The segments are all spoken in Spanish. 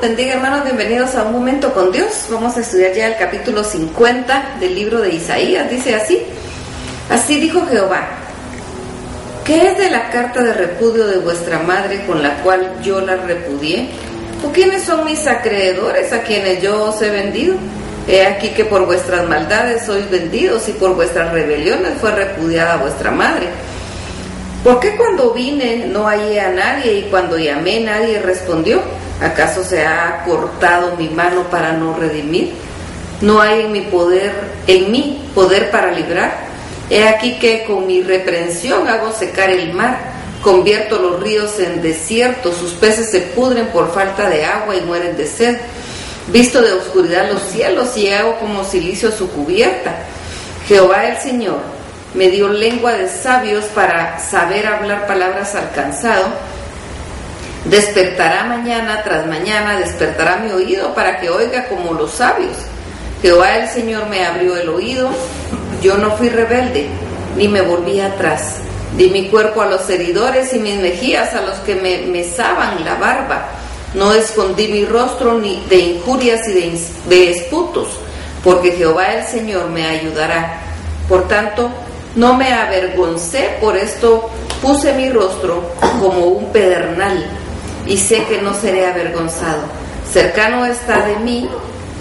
bendiga hermanos, bienvenidos a un momento con Dios. Vamos a estudiar ya el capítulo 50 del libro de Isaías. Dice así, así dijo Jehová, ¿qué es de la carta de repudio de vuestra madre con la cual yo la repudié? ¿O quiénes son mis acreedores a quienes yo os he vendido? He aquí que por vuestras maldades sois vendidos y por vuestras rebeliones fue repudiada vuestra madre. ¿Por qué cuando vine no hallé a nadie y cuando llamé nadie respondió? ¿Acaso se ha cortado mi mano para no redimir? ¿No hay en mi poder, en mí, poder para librar? He aquí que con mi reprensión hago secar el mar, convierto los ríos en desierto, sus peces se pudren por falta de agua y mueren de sed. Visto de oscuridad los cielos y hago como silicio su cubierta. Jehová el Señor me dio lengua de sabios para saber hablar palabras al cansado Despertará mañana tras mañana, despertará mi oído para que oiga como los sabios. Jehová el Señor me abrió el oído, yo no fui rebelde, ni me volví atrás. Di mi cuerpo a los heridores y mis mejillas a los que me mesaban la barba. No escondí mi rostro ni de injurias y de, de esputos, porque Jehová el Señor me ayudará. Por tanto, no me avergoncé, por esto puse mi rostro como un pedernal y sé que no seré avergonzado. Cercano está de mí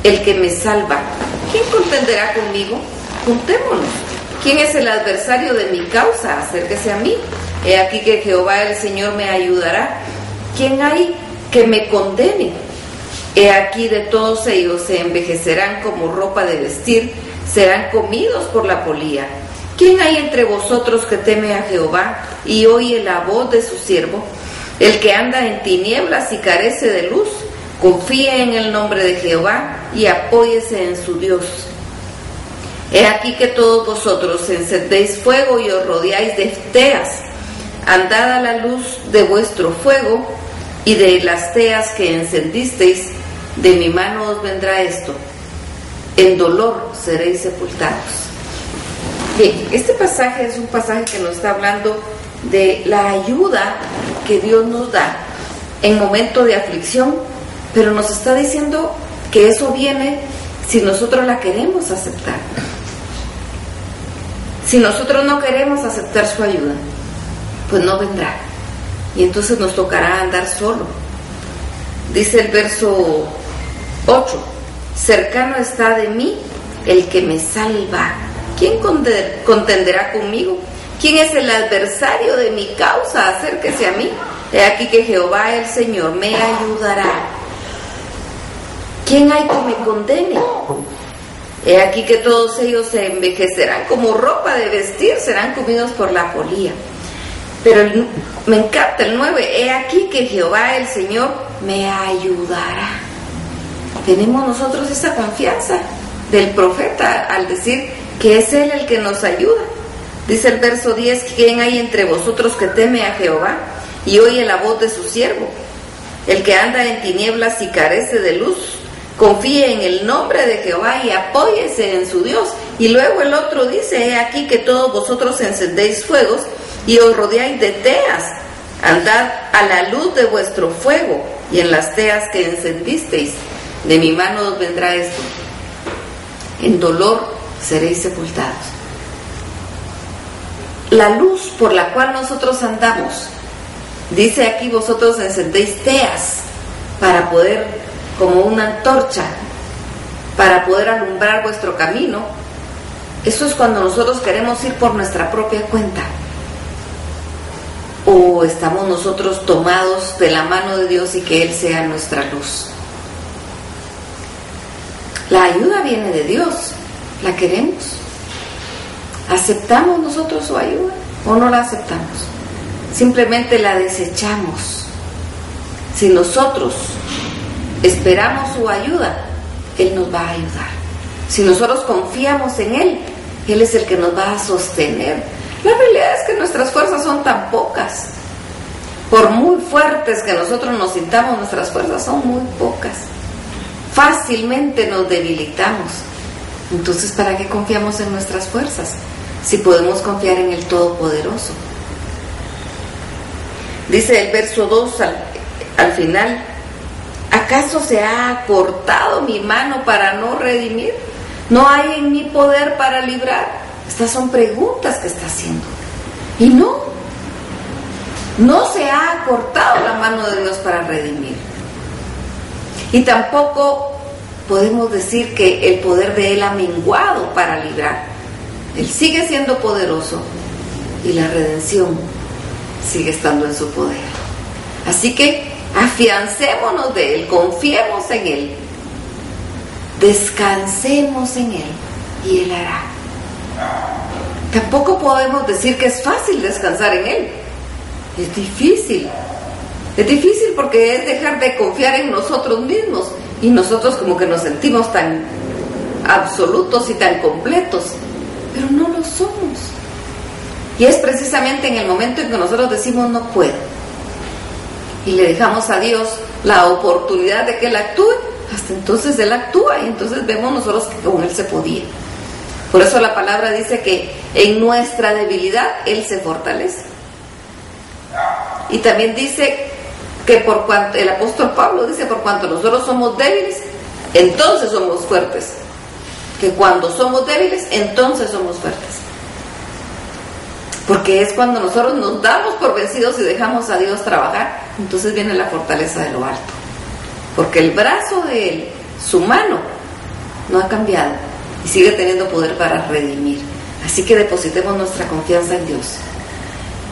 el que me salva. ¿Quién contenderá conmigo? Juntémonos. ¿Quién es el adversario de mi causa? Acérquese a mí. He aquí que Jehová el Señor me ayudará. ¿Quién hay que me condene? He aquí de todos ellos se envejecerán como ropa de vestir, serán comidos por la polía. ¿Quién hay entre vosotros que teme a Jehová y oye la voz de su siervo? El que anda en tinieblas y carece de luz, confíe en el nombre de Jehová y apóyese en su Dios. He aquí que todos vosotros encendéis fuego y os rodeáis de teas. Andad a la luz de vuestro fuego y de las teas que encendisteis, de mi mano os vendrá esto. En dolor seréis sepultados. Bien, este pasaje es un pasaje que nos está hablando de la ayuda que Dios nos da en momento de aflicción, pero nos está diciendo que eso viene si nosotros la queremos aceptar. Si nosotros no queremos aceptar su ayuda, pues no vendrá. Y entonces nos tocará andar solo. Dice el verso 8, cercano está de mí el que me salva. ¿Quién contenderá conmigo? ¿Quién es el adversario de mi causa? Acérquese a mí. He aquí que Jehová el Señor me ayudará. ¿Quién hay que me condene? He aquí que todos ellos se envejecerán como ropa de vestir, serán comidos por la polía. Pero me encanta el 9. He aquí que Jehová el Señor me ayudará. Tenemos nosotros esa confianza del profeta al decir que es Él el que nos ayuda. Dice el verso 10, ¿quién hay entre vosotros que teme a Jehová y oye la voz de su siervo? El que anda en tinieblas y carece de luz, confíe en el nombre de Jehová y apóyese en su Dios. Y luego el otro dice, he aquí que todos vosotros encendéis fuegos y os rodeáis de teas. Andad a la luz de vuestro fuego y en las teas que encendisteis. De mi mano vendrá esto. En dolor seréis sepultados la luz por la cual nosotros andamos. Dice aquí vosotros encendéis teas para poder, como una antorcha, para poder alumbrar vuestro camino. Eso es cuando nosotros queremos ir por nuestra propia cuenta. O estamos nosotros tomados de la mano de Dios y que Él sea nuestra luz. La ayuda viene de Dios, la queremos. ¿Aceptamos nosotros su ayuda o no la aceptamos? Simplemente la desechamos. Si nosotros esperamos su ayuda, Él nos va a ayudar. Si nosotros confiamos en Él, Él es el que nos va a sostener. La realidad es que nuestras fuerzas son tan pocas. Por muy fuertes que nosotros nos sintamos, nuestras fuerzas son muy pocas. Fácilmente nos debilitamos. Entonces, ¿para qué confiamos en nuestras fuerzas? Si podemos confiar en el Todopoderoso. Dice el verso 2 al, final, ¿a ¿Acaso se ha cortado mi mano para no redimir? ¿No hay en mi poder para librar? Estas son preguntas que está haciendo. Y no, no se ha cortado la mano de Dios para redimir. Y tampoco podemos decir que el poder de Él ha menguado para librar. Él sigue siendo poderoso y la redención sigue estando en su poder. Así que afiancémonos de Él, confiemos en Él, descansemos en Él y Él hará. Tampoco podemos decir que es fácil descansar en Él. Es difícil. Es difícil porque es dejar de confiar en nosotros mismos y nosotros como que nos sentimos tan absolutos y tan completos, pero no lo somos. Y es precisamente en el momento en que nosotros decimos no puedo y le dejamos a Dios la oportunidad de que Él actúe, hasta entonces Él actúa y entonces vemos nosotros que con Él se podía. Por eso la palabra dice que en nuestra debilidad Él se fortalece. Y también dice que por cuanto, el apóstol Pablo dice, por cuanto nosotros somos débiles, entonces somos fuertes. Que cuando somos débiles, entonces somos fuertes. Porque es cuando nosotros nos damos por vencidos y dejamos a Dios trabajar, entonces viene la fortaleza de lo alto. Porque el brazo de Él, su mano, no ha cambiado y sigue teniendo poder para redimir. Así que depositemos nuestra confianza en Dios.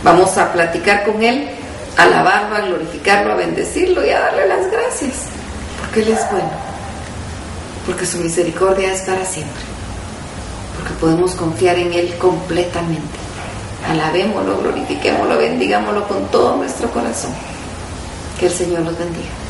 Vamos a platicar con Él, alabarlo, a glorificarlo, a bendecirlo y a darle las gracias. Porque Él es bueno. Porque su misericordia es para siempre. Porque podemos confiar en Él completamente. Alabémoslo, glorifiquémoslo, bendigámoslo con todo nuestro corazón. Que el Señor los bendiga.